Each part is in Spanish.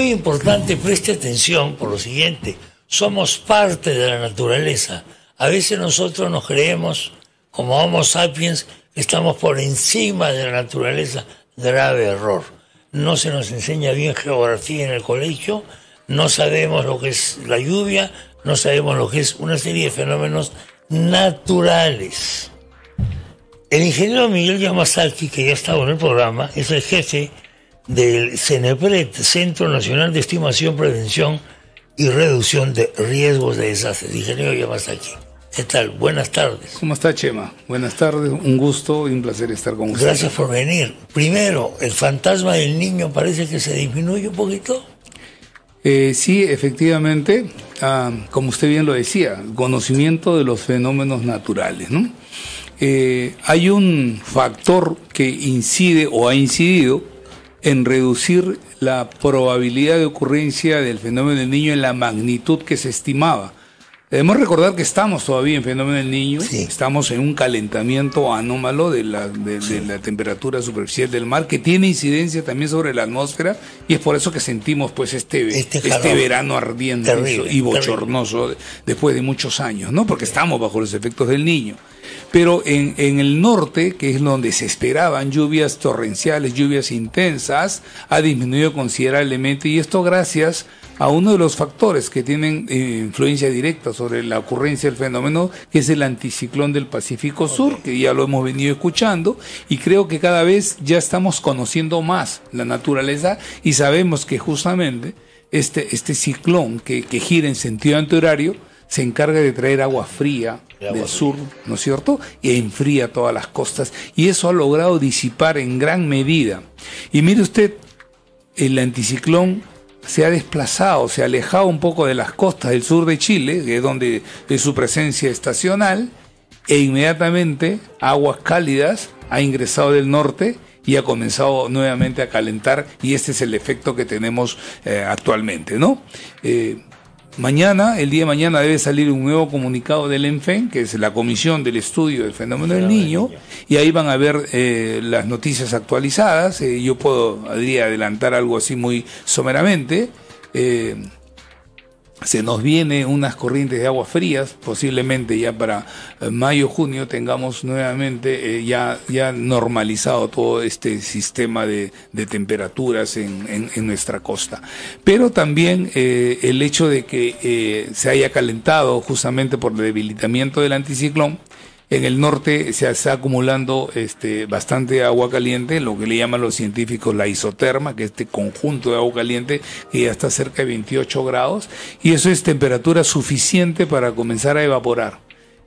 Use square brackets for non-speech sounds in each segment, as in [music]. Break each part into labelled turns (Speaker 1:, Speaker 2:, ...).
Speaker 1: muy importante, preste atención por lo siguiente, somos parte de la naturaleza. A veces nosotros nos creemos, como Homo sapiens, que estamos por encima de la naturaleza, grave error. No se nos enseña bien geografía en el colegio, no sabemos lo que es la lluvia, no sabemos lo que es una serie de fenómenos naturales. El ingeniero Miguel Yamasaki, que ya estaba en el programa, es el jefe del CENEPRED, Centro Nacional de Estimación, Prevención y Reducción de Riesgos de Desastres. Ingeniero Yamasaki. ¿Qué tal? Buenas tardes.
Speaker 2: ¿Cómo está, Chema? Buenas tardes, un gusto y un placer estar con usted.
Speaker 1: Gracias por venir. Primero, ¿el fantasma del niño parece que se disminuye un poquito?
Speaker 2: Eh, sí, efectivamente, ah, como usted bien lo decía, conocimiento de los fenómenos naturales, ¿no? Eh, hay un factor que incide o ha incidido en reducir la probabilidad de ocurrencia del fenómeno del niño en la magnitud que se estimaba. Debemos recordar que estamos todavía en fenómeno del niño, estamos en un calentamiento anómalo de la, de, la temperatura superficial del mar, que tiene incidencia también sobre la atmósfera, y es por eso que sentimos pues este, este, este verano ardiente y bochornoso después de muchos años, ¿no? Porque estamos bajo los efectos del niño. Pero en, en, el norte, que es donde se esperaban lluvias torrenciales, lluvias intensas, ha disminuido considerablemente y esto gracias a uno de los factores que tienen eh, influencia directa sobre la ocurrencia del fenómeno, que es el anticiclón del Pacífico Sur, que ya lo hemos venido escuchando, y creo que cada vez ya estamos conociendo más la naturaleza y sabemos que justamente este, este ciclón que, que gira en sentido antihorario se encarga de traer agua fría del sur, ¿no es cierto? Y enfría todas las costas. Y eso ha logrado disipar en gran medida. Y mire usted, el anticiclón se ha desplazado, se ha alejado un poco de las costas del sur de Chile, que es donde es su presencia estacional, e inmediatamente aguas cálidas ha ingresado del norte y ha comenzado nuevamente a calentar y este es el efecto que tenemos eh, actualmente, ¿no? Eh, Mañana, el día de mañana, debe salir un nuevo comunicado del ENFEN, que es la Comisión del Estudio del Fenómeno del Niño, y ahí van a ver eh, las noticias actualizadas. Eh, yo puedo adelantar algo así muy someramente. Eh, se nos viene unas corrientes de agua frías, posiblemente ya para eh, mayo, junio tengamos nuevamente eh, ya, ya normalizado todo este sistema de, de temperaturas en, en, nuestra costa. Pero también eh, el hecho de que se haya calentado justamente por el debilitamiento del anticiclón, en el norte se está acumulando este, bastante agua caliente, lo que le llaman los científicos la isoterma, que es este conjunto de agua caliente que ya está cerca de 28 grados, y eso es temperatura suficiente para comenzar a evaporar.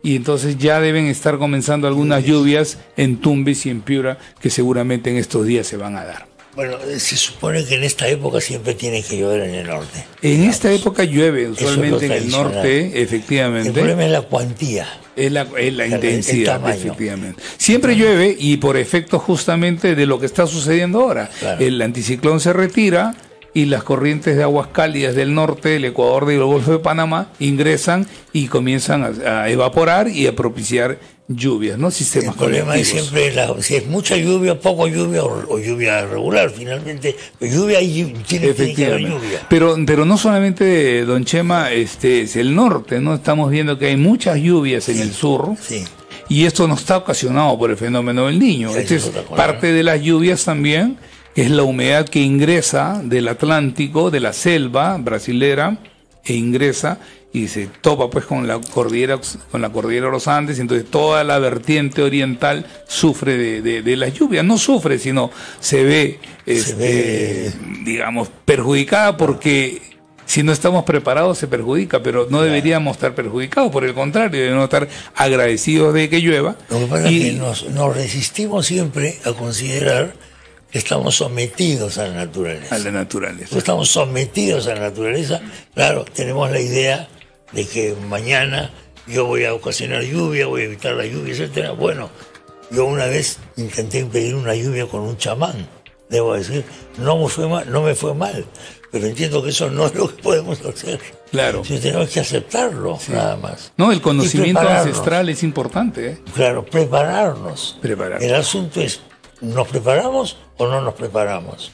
Speaker 2: Y entonces ya deben estar comenzando algunas lluvias en Tumbes y en Piura, que seguramente en estos días se van a dar.
Speaker 1: Bueno, se supone que en esta época siempre tiene que llover en el norte.
Speaker 2: En esta época llueve usualmente en el norte, efectivamente. El
Speaker 1: problema es la cuantía.
Speaker 2: Es la, intensidad, efectivamente. Siempre llueve y por efecto justamente de lo que está sucediendo ahora. El anticiclón se retira y las corrientes de aguas cálidas del norte, del Ecuador y del Golfo de Panamá ingresan y comienzan a, evaporar y a propiciar lluvias, ¿no?
Speaker 1: Sistemas El problema es siempre si es mucha lluvia, poco lluvia o, lluvia regular, finalmente lluvia y tiene,
Speaker 2: Efectivamente. lluvia. Pero, pero no solamente, don Chema, este es el norte, ¿no? Estamos viendo que hay muchas lluvias en el sur.
Speaker 1: Sí.
Speaker 2: Y esto no está ocasionado por el fenómeno del niño. Esta es parte de las lluvias también es la humedad que ingresa del Atlántico, de la selva brasilera, e ingresa y se topa pues con la cordillera con la cordillera de los Andes, entonces toda la vertiente oriental sufre de, de, las lluvias, no sufre, sino se ve, este, digamos, perjudicada porque si no estamos preparados se perjudica, pero no deberíamos estar perjudicados, por el contrario, debemos estar agradecidos de que llueva.
Speaker 1: Lo que pasa es que nos, nos resistimos siempre a considerar estamos sometidos a la naturaleza.
Speaker 2: A la naturaleza.
Speaker 1: Estamos sometidos a la naturaleza. Claro, tenemos la idea de que mañana yo voy a ocasionar lluvia, voy a evitar la lluvia, etcétera. Bueno, yo una vez intenté impedir una lluvia con un chamán. Debo decir, no me fue mal, no me fue mal. Pero entiendo que eso no es lo que podemos hacer.
Speaker 2: Claro.
Speaker 1: Si tenemos que aceptarlo, nada más.
Speaker 2: No, el conocimiento ancestral es importante. ¿eh?
Speaker 1: Claro, prepararnos.
Speaker 2: Prepararnos.
Speaker 1: El asunto es, ¿nos preparamos o no nos preparamos?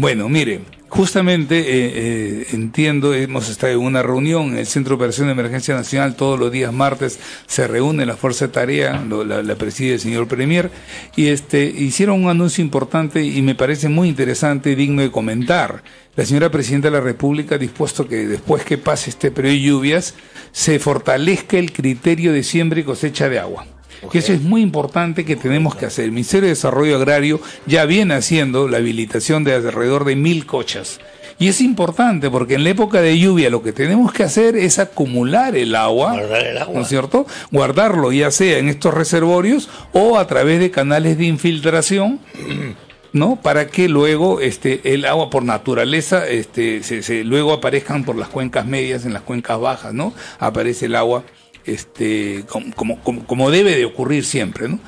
Speaker 2: Bueno, mire, justamente eh, eh, entiendo, hemos estado en una reunión en el Centro de Operación de Emergencia Nacional, todos los días martes se reúne la Fuerza de Tarea, la, preside el señor Premier, y este, hicieron un anuncio importante y me parece muy interesante y digno de comentar. La señora Presidenta de la República ha dispuesto que después que pase este periodo de lluvias, se fortalezca el criterio de siembra y cosecha de agua. Que eso es muy importante que tenemos que hacer. El Ministerio de Desarrollo Agrario ya viene haciendo la habilitación de alrededor de mil cochas. Y es importante porque en la época de lluvia lo que tenemos que hacer es acumular el agua,
Speaker 1: Guardar el agua.
Speaker 2: ¿no es cierto? Guardarlo ya sea en estos reservorios o a través de canales de infiltración. [clears throat] ¿no? Para que luego este, el agua por naturaleza este, se, luego aparezcan por las cuencas medias, en las cuencas bajas, ¿no? Aparece el agua este, como, como, como, debe de ocurrir siempre, ¿no?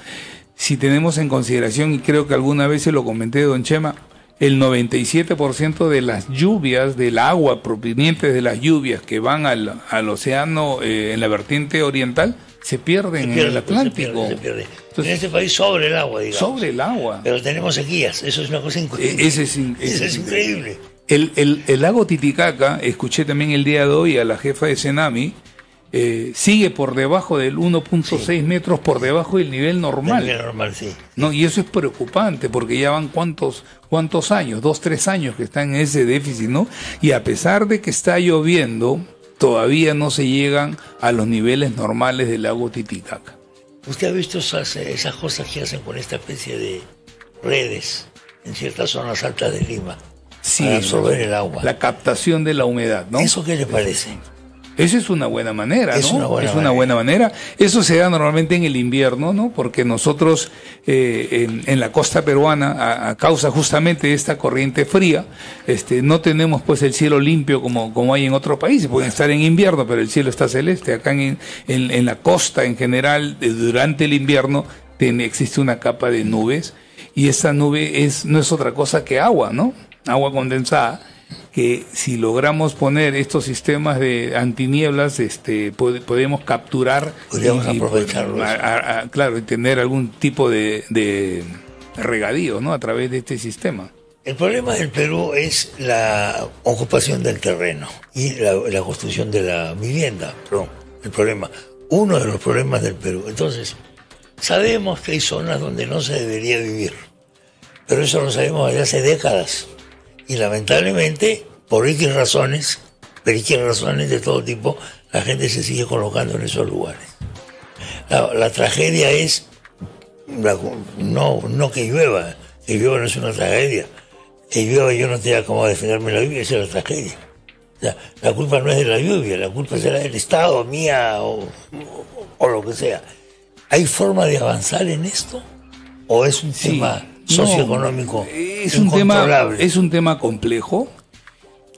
Speaker 2: Si tenemos en consideración, y creo que alguna vez se lo comenté, don Chema, el 97% de las lluvias, del agua provenientes de las lluvias que van al, al océano eh, en la vertiente oriental, se pierden en el Atlántico.
Speaker 1: Se pierde, en este país sobre el agua, digamos.
Speaker 2: Sobre el agua.
Speaker 1: Pero tenemos sequías, eso es una cosa increíble.
Speaker 2: E, ese es, es increíble. El, el, el, lago Titicaca, escuché también el día de hoy a la jefa de Senami, eh, sigue por debajo del 1.6 metros por debajo del nivel normal.
Speaker 1: Nivel normal, sí.
Speaker 2: No, y eso es preocupante porque ya van cuántos, cuántos años, dos, tres años que están en ese déficit, ¿no? Y a pesar de que está lloviendo, todavía no se llegan a los niveles normales del lago Titicaca.
Speaker 1: ¿Usted ha visto esas, esas cosas que hacen con esta especie de redes en ciertas zonas altas de Lima?
Speaker 2: Sí,
Speaker 1: para absorber el agua.
Speaker 2: La captación de la humedad, ¿no?
Speaker 1: ¿Eso qué le parece?
Speaker 2: Esa es una buena manera, ¿no?
Speaker 1: Es una buena,
Speaker 2: es una
Speaker 1: manera.
Speaker 2: Eso se da normalmente en el invierno, ¿no? Porque nosotros eh, en, en, la costa peruana, a, a, causa justamente de esta corriente fría, este, no tenemos pues el cielo limpio como, como hay en otros países. Pueden estar en invierno, pero el cielo está celeste. Acá en, en, en la costa en general, durante el invierno, tiene, existe una capa de nubes y esa nube es, no es otra cosa que agua, ¿no? Agua condensada que si logramos poner estos sistemas de antinieblas, este, pod podemos capturar
Speaker 1: podríamos aprovecharlos.
Speaker 2: A, a, claro, y tener algún tipo de, de, regadío, ¿no? A través de este sistema.
Speaker 1: El problema del Perú es la ocupación del terreno y la, la construcción de la vivienda. Perdón, el problema, uno de los problemas del Perú. Entonces, sabemos que hay zonas donde no se debería vivir, pero eso lo sabemos desde hace décadas y lamentablemente, por X razones, por X razones de todo tipo, la gente se sigue colocando en esos lugares. La, la tragedia es, la, no, no que llueva, que llueva no es una tragedia, que llueva yo no tenga cómo defenderme la lluvia, esa es la tragedia. La culpa no es de la lluvia, la culpa será del Estado, mía o, o, o lo que sea. ¿Hay forma de avanzar en esto? ¿O es un
Speaker 2: sí.
Speaker 1: tema socioeconómico.
Speaker 2: No, es, un tema, es un tema complejo.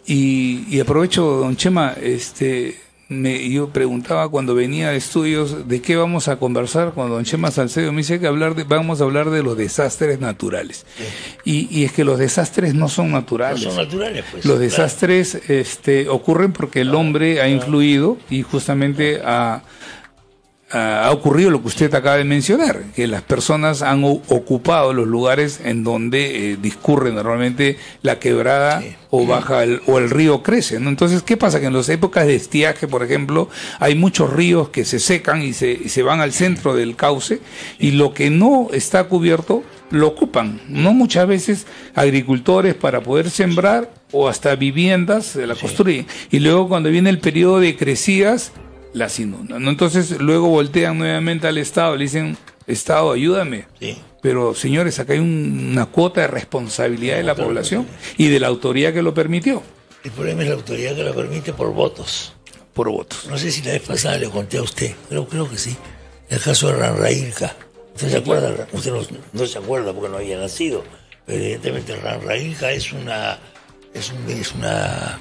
Speaker 2: Y, y, aprovecho, don Chema, este, me, yo preguntaba cuando venía de estudios de qué vamos a conversar con don Chema Salcedo. Me dice que hablar de, vamos a hablar de los desastres naturales. Sí. Y, y, es que los desastres no son naturales.
Speaker 1: No son naturales, pues.
Speaker 2: Los desastres claro. este, ocurren porque el hombre ha influido y justamente ha ha ocurrido lo que usted acaba de mencionar, que las personas han ocupado los lugares en donde eh, discurre normalmente la quebrada sí. o baja el, o el río crece. ¿no? Entonces, ¿qué pasa? Que en las épocas de estiaje, por ejemplo, hay muchos ríos que se secan y se, y se van al centro del cauce y lo que no está cubierto lo ocupan. No muchas veces agricultores para poder sembrar o hasta viviendas se la construyen. Y luego cuando viene el periodo de crecidas, las inundan. ¿no? Entonces luego voltean nuevamente al Estado, le dicen, Estado, ayúdame.
Speaker 1: Sí.
Speaker 2: Pero señores, acá hay un, una cuota de responsabilidad de la población y de la autoridad que lo permitió.
Speaker 1: El problema es la autoridad que lo permite por votos.
Speaker 2: Por votos.
Speaker 1: No sé si la vez pasada le conté a usted, pero creo que sí. El caso de Ranrailca. ¿Usted se acuerda? Usted no, no, se acuerda porque no había nacido. Pero evidentemente Ranrailca es una, es, un, es una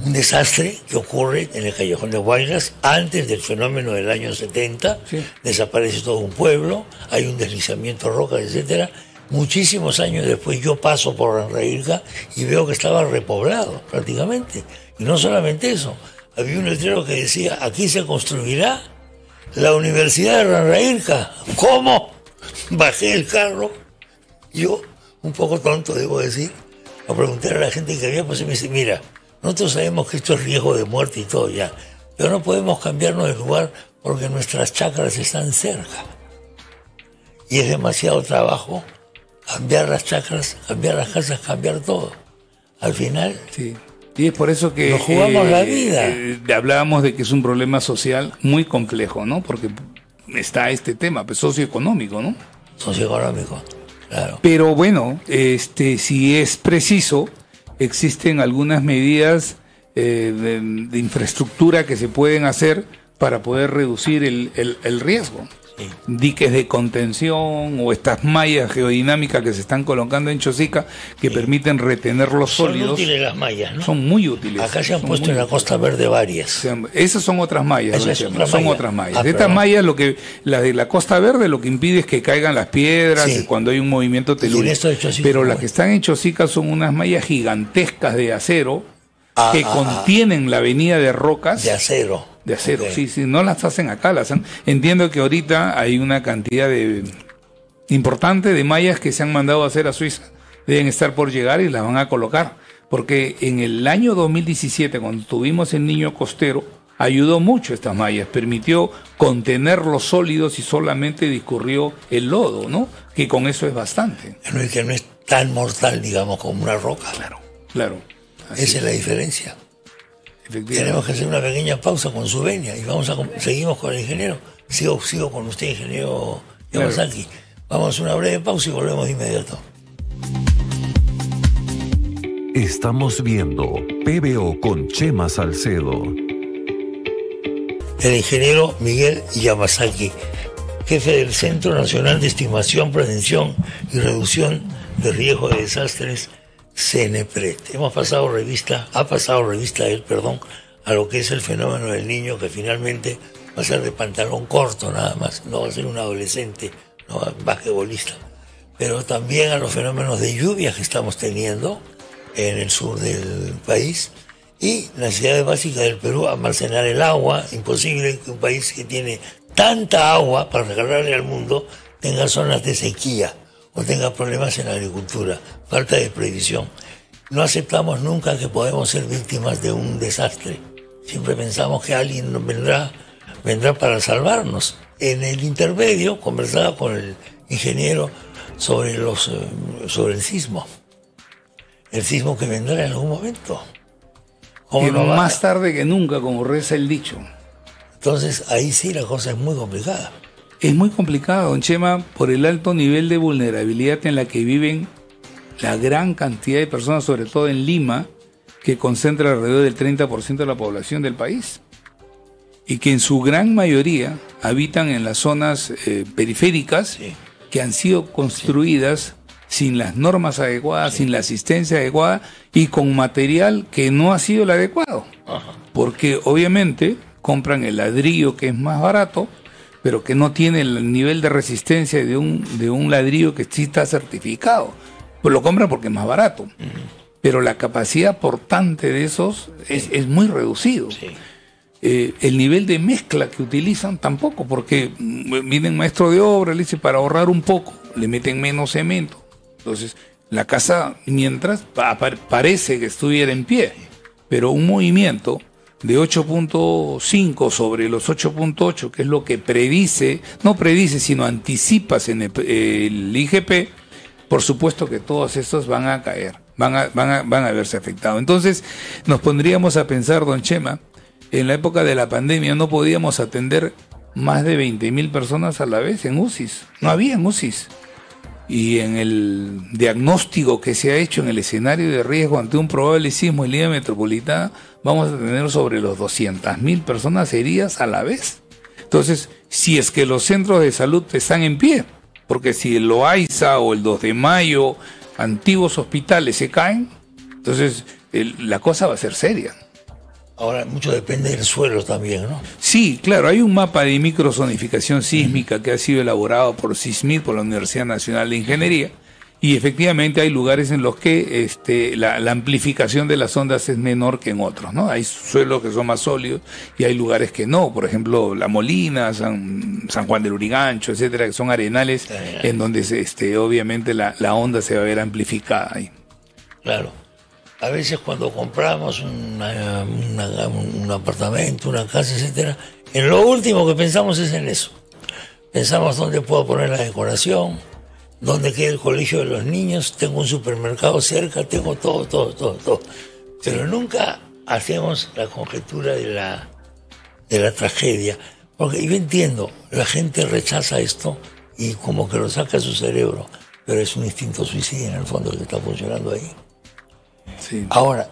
Speaker 1: un desastre que ocurre en el Callejón de Guayras antes del fenómeno del año 70. Sí. Desaparece todo un pueblo, hay un deslizamiento de rocas, etcétera. Muchísimos años después yo paso por Ranrailca y veo que estaba repoblado prácticamente. Y no solamente eso, había un letrero que decía, aquí se construirá la Universidad de Ranrailca. ¿Cómo? Bajé el carro, yo, un poco tonto debo decir, a preguntar a la gente que había, pues me dice, mira, nosotros sabemos que esto es riesgo de muerte y todo ya, pero no podemos cambiarnos de lugar porque nuestras chacras están cerca. Y es demasiado trabajo cambiar las chacras, cambiar las casas, cambiar todo. Al final...
Speaker 2: Sí. Y es por eso que
Speaker 1: nos jugamos la vida.
Speaker 2: Eh, hablábamos de que es un problema social muy complejo, ¿no? Porque está este tema, pues socioeconómico, ¿no?
Speaker 1: Socioeconómico, claro.
Speaker 2: Pero bueno, este, si es preciso, existen algunas medidas eh, de, infraestructura que se pueden hacer para poder reducir el, el riesgo diques de contención o estas mallas geodinámicas que se están colocando en Chosica que permiten retener los sólidos. Son
Speaker 1: útiles las mallas, ¿no?
Speaker 2: Son muy útiles.
Speaker 1: Acá se han puesto en la Costa Verde varias.
Speaker 2: Esas son otras mallas, son otras mallas. Ah, Estas mallas, lo que, las de la Costa Verde, lo que impide es que caigan las piedras cuando hay un movimiento telúrico. Pero las que están en Chosica son unas mallas gigantescas de acero ah, que ah, contienen la avenida de rocas.
Speaker 1: De acero
Speaker 2: de acero, sí, sí, no las hacen acá, las entiendo que ahorita hay una cantidad de importante de mallas que se han mandado a hacer a Suiza, deben estar por llegar y las van a colocar, porque en el año 2017 cuando tuvimos el niño costero ayudó mucho estas mallas, permitió contener los sólidos y solamente discurrió el lodo, ¿no? Que con eso es bastante.
Speaker 1: Pero que no es tan mortal, digamos, como una roca.
Speaker 2: Claro, claro.
Speaker 1: Esa es la diferencia. Tenemos que hacer una pequeña pausa con su venia y vamos a seguimos con el ingeniero. Sigo, sigo con usted, ingeniero Yamazaki. Vamos a una breve pausa y volvemos de inmediato.
Speaker 3: Estamos viendo PBO con Chema Salcedo.
Speaker 1: El ingeniero Miguel Yamazaki, jefe del Centro Nacional de Estimación, Prevención y Reducción de Riesgo de Desastres CNPRET. Hemos pasado revista, ha pasado revista él, perdón, a lo que es el fenómeno del niño que finalmente va a ser de pantalón corto nada más, no va a ser un adolescente, no basquetbolista, pero también a los fenómenos de lluvia que estamos teniendo en el sur del país y la necesidad básica del Perú, almacenar el agua, imposible que un país que tiene tanta agua para regalarle al mundo tenga zonas de sequía o tenga problemas en la agricultura, falta de previsión. No aceptamos nunca que podemos ser víctimas de un desastre. Siempre pensamos que alguien vendrá, vendrá para salvarnos. En el intermedio conversaba con el ingeniero sobre, los, eh, sobre el sismo. El sismo que vendrá en algún momento.
Speaker 2: Y más tarde que nunca, como reza el dicho.
Speaker 1: Entonces ahí sí la cosa es muy complicada.
Speaker 2: Es muy complicado, don Chema, por el alto nivel de vulnerabilidad en la que viven la gran cantidad de personas, sobre todo en Lima, que concentra alrededor del 30% de la población del país y que en su gran mayoría habitan en las zonas eh, periféricas que han sido construidas sin las normas adecuadas, sin la asistencia adecuada y con material que no ha sido el adecuado. Porque obviamente compran el ladrillo que es más barato, pero que no tiene el nivel de resistencia de un, de un ladrillo que sí está certificado. Pues lo compran porque es más barato. Pero la capacidad portante de esos es, muy reducido. Eh, el nivel de mezcla que utilizan tampoco, porque mm, vienen maestro de obra, le dice, para ahorrar un poco, le meten menos cemento. Entonces, la casa, mientras, parece que estuviera en pie, pero un movimiento de 8.5 sobre los 8.8, que es lo que predice, no predice, sino anticipas en el, IGP, por supuesto que todos estos van a caer, van a, van, a, van a verse afectados. Entonces nos pondríamos a pensar, don Chema, en la época de la pandemia no podíamos atender más de 20.000 personas a la vez en UCIs, no había UCIs y en el diagnóstico que se ha hecho en el escenario de riesgo ante un probable sismo en línea metropolitana, vamos a tener sobre los 200.000 personas heridas a la vez. Entonces, si es que los centros de salud están en pie, porque si el Loaiza o el 2 de mayo, antiguos hospitales se caen, entonces la cosa va a ser seria.
Speaker 1: Ahora, mucho depende del suelo también, ¿no?
Speaker 2: Sí, claro, hay un mapa de microzonificación sísmica que ha sido elaborado por SISMID, por la Universidad Nacional de Ingeniería, y efectivamente hay lugares en los que este, la, amplificación de las ondas es menor que en otros, ¿no? Hay suelos que son más sólidos y hay lugares que no, por ejemplo, La Molina, San, San Juan del Urigancho, etcétera, que son arenales en donde este, obviamente la, la onda se va a ver amplificada ahí.
Speaker 1: Claro. A veces cuando compramos una- una- un apartamento, una casa, etcétera, en lo último que pensamos es en eso. Pensamos dónde puedo poner la decoración, dónde queda el colegio de los niños, tengo un supermercado cerca, tengo todo, todo, todo, todo. Pero nunca hacemos la conjetura de la, de la tragedia. Porque yo entiendo, la gente rechaza esto y como que lo saca de su cerebro, pero es un instinto suicida en el fondo que está funcionando ahí.
Speaker 2: Sí.
Speaker 1: Ahora,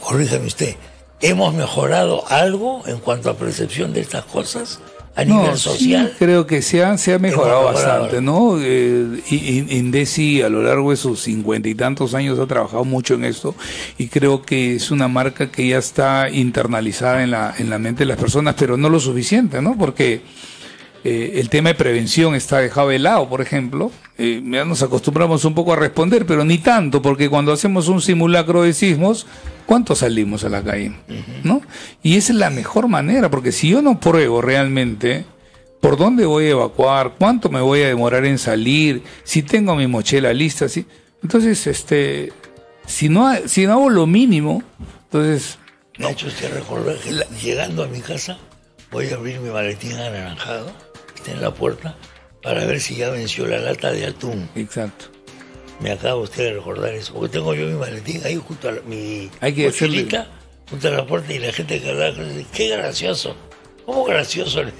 Speaker 1: corríjame usted, ¿hemos mejorado algo en cuanto a percepción de estas cosas a nivel
Speaker 2: No,
Speaker 1: social?
Speaker 2: sí, creo que se ha, se ha mejorado bastante, ¿no? Eh, Indesi a lo largo de sus cincuenta y tantos años ha trabajado mucho en esto y creo que es una marca que ya está internalizada en la, en la mente de las personas, pero no lo suficiente, ¿no? Porque eh, el tema de prevención está dejado de lado, por ejemplo. Eh, ya nos acostumbramos un poco a responder, pero ni tanto, porque cuando hacemos un simulacro de sismos, ¿cuántos salimos a la calle? ¿No? Y esa es la mejor manera, porque si yo no pruebo realmente por dónde voy a evacuar, cuánto me voy a demorar en salir, si tengo mi mochila lista, si... entonces, este, si no, si no hago lo mínimo, entonces,
Speaker 1: Me ha hecho usted recordar que llegando a mi casa voy a abrir mi maletín anaranjado, que está en la puerta, para ver si ya venció la lata de atún.
Speaker 2: exacto.
Speaker 1: Me acaba usted de recordar eso, porque tengo yo mi maletín ahí junto a la- mi
Speaker 2: Hay que
Speaker 1: mochilita, junto a la puerta y la gente que hablaba qué gracioso, ¿cómo gracioso? [laughs]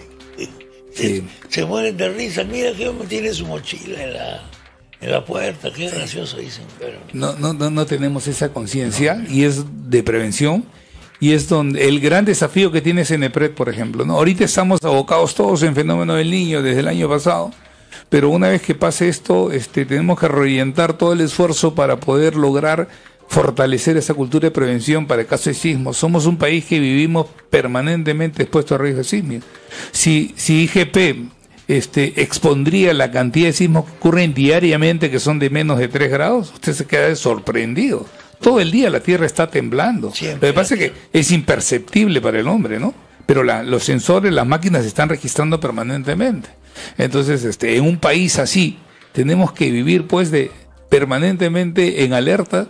Speaker 1: Se,
Speaker 2: Sí.
Speaker 1: se mueren de risa, mira que hombre tiene su mochila en la, en la puerta, qué gracioso dicen, pero...
Speaker 2: no, no, no, no tenemos esa conciencia y es de prevención y es donde el gran desafío que tiene Cenepred, por ejemplo. ¿no? Ahorita estamos abocados todos en fenómeno del niño desde el año pasado, pero una vez que pase esto, este, tenemos que reorientar todo el esfuerzo para poder lograr fortalecer esa cultura de prevención para el caso de sismos. Somos un país que vivimos permanentemente expuesto a riesgo de sismos. Si, si IGP este, expondría la cantidad de sismos que ocurren diariamente, que son de menos de 3 grados, usted se queda sorprendido. Todo el día la Tierra está temblando.
Speaker 1: Siempre
Speaker 2: Lo que pasa es que es imperceptible para el hombre, ¿no? Pero la- los sensores, las máquinas están registrando permanentemente. Entonces, este, en un país así, tenemos que vivir pues de permanentemente en alerta,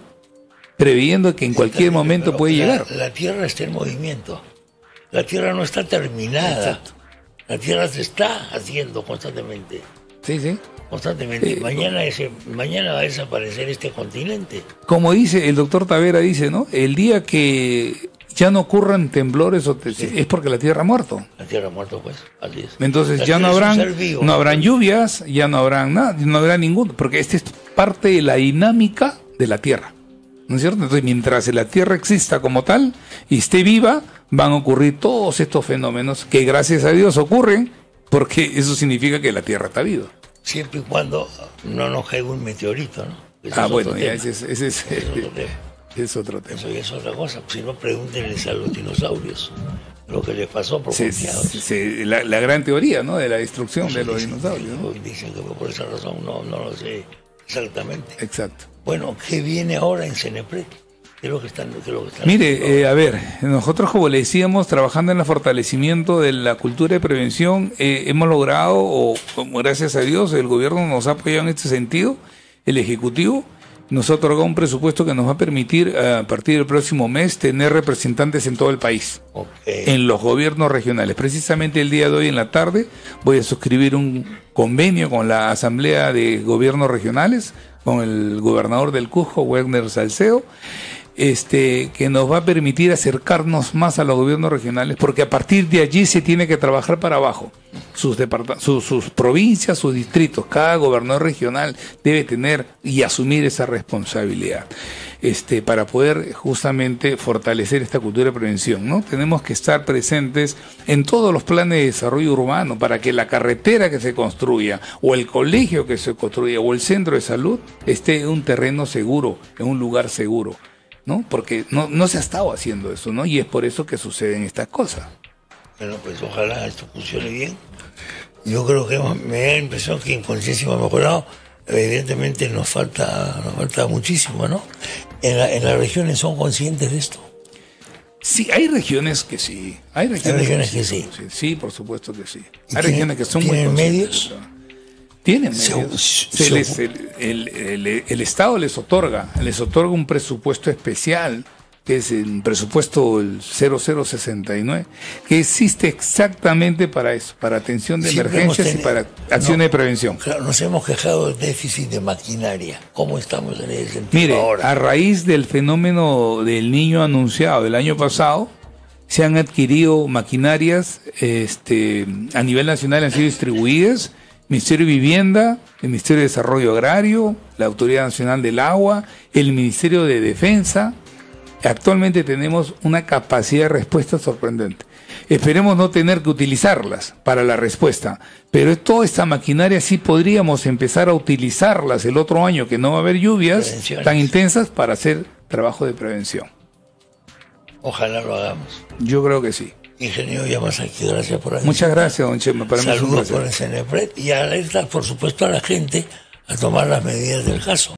Speaker 2: previendo que en cualquier momento
Speaker 1: Pero
Speaker 2: puede
Speaker 1: la-
Speaker 2: llegar.
Speaker 1: La Tierra está en movimiento. La Tierra no está terminada. La Tierra se está haciendo constantemente.
Speaker 2: Sí, sí.
Speaker 1: Constantemente.
Speaker 2: Eh,
Speaker 1: mañana, ese, mañana va a desaparecer este continente.
Speaker 2: Como dice el doctor Tavera, dice, ¿no? El día que ya no ocurran temblores o te- es porque la Tierra ha muerto.
Speaker 1: La Tierra ha muerto, pues. Así es.
Speaker 2: Entonces
Speaker 1: La
Speaker 2: ya no habrán,
Speaker 1: vivo.
Speaker 2: no habrán lluvias, ya no habrán nada, no habrá ninguno, porque esta es parte de la dinámica de la Tierra. ¿No es cierto? Entonces, mientras la Tierra exista como tal y esté viva, van a ocurrir todos estos fenómenos que gracias a Dios ocurren, porque eso significa que la Tierra está viva.
Speaker 1: Siempre y cuando no nos caiga un meteorito, ¿no? Ese
Speaker 2: Ah, bueno, ya ese es, ese es-
Speaker 1: Ese. [laughs] es otro tema. Eso ya es otra cosa. Si no, pregúntenles a los dinosaurios lo que les pasó por
Speaker 2: se- la, la gran teoría, ¿no? De la destrucción de los dinosaurios, ¿no?
Speaker 1: Hoy Dicen que por esa razón no, no lo sé exactamente.
Speaker 2: Exacto.
Speaker 1: Bueno, ¿qué viene ahora en Cenepred? ¿Qué es lo que están, qué es lo que están
Speaker 2: Mire, eh, a ver, nosotros como le decíamos, trabajando en el fortalecimiento de la cultura de prevención, eh, hemos logrado, o gracias a Dios, el gobierno nos ha apoyado en este sentido, el Ejecutivo, nos ha otorgado un presupuesto que nos va a permitir eh, a partir del próximo mes tener representantes en todo el país,
Speaker 1: Ok.
Speaker 2: en los gobiernos regionales. Precisamente el día de hoy en la tarde voy a suscribir un convenio con la Asamblea de Gobiernos Regionales, con el gobernador del Cusco, Wegner Salceo, este, que nos va a permitir acercarnos más a los gobiernos regionales, porque a partir de allí se tiene que trabajar para abajo. Sus, sus provincias, sus distritos, cada gobernador regional debe tener y asumir esa responsabilidad este, para poder justamente fortalecer esta cultura de prevención. ¿no? Tenemos que estar presentes en todos los planes de desarrollo urbano para que la carretera que se construya, o el colegio que se construya, o el centro de salud esté en un terreno seguro, en un lugar seguro. ¿No? Porque no, no se ha estado haciendo eso, ¿no? Y es por eso que suceden estas cosas.
Speaker 1: Bueno, pues ojalá esto funcione bien. Yo creo que me da la impresión que en conciencia hemos mejorado. Evidentemente nos falta, nos falta muchísimo, ¿no? En, la- en las regiones son conscientes de esto.
Speaker 2: Sí, hay regiones que sí. Hay regiones,
Speaker 1: regiones que sí.
Speaker 2: Sí, por supuesto que sí.
Speaker 1: ¿Y
Speaker 2: Hay regiones que son muy conscientes
Speaker 1: medios?
Speaker 2: Tienen
Speaker 1: Se-
Speaker 2: medios.
Speaker 1: se-
Speaker 2: Se les- el, el- el- el Estado les otorga, les otorga un presupuesto especial, que es el presupuesto el 0069, que existe exactamente para eso, para atención de
Speaker 1: Siempre
Speaker 2: emergencias y para acciones
Speaker 1: No.
Speaker 2: de prevención.
Speaker 1: Claro, nos hemos quejado del déficit de maquinaria. ¿Cómo estamos en ese sentido
Speaker 2: Mire,
Speaker 1: ahora?
Speaker 2: a raíz del fenómeno del niño anunciado del año pasado, se han adquirido maquinarias este, a nivel nacional, han sido distribuidas. Ministerio de Vivienda, el Ministerio de Desarrollo Agrario, la Autoridad Nacional del Agua, el Ministerio de Defensa. Actualmente tenemos una capacidad de respuesta sorprendente. Esperemos no tener que utilizarlas para la respuesta, pero toda esta maquinaria sí podríamos empezar a utilizarlas el otro año que no va a haber lluvias tan intensas para hacer trabajo de prevención.
Speaker 1: Ojalá lo hagamos.
Speaker 2: Yo creo que sí.
Speaker 1: Ingeniero Yamasaki, gracias por
Speaker 2: Muchas gracias, don Chema. Para
Speaker 1: Saludos por el CNEPRED y alertas, por supuesto, a la gente a tomar las medidas del caso.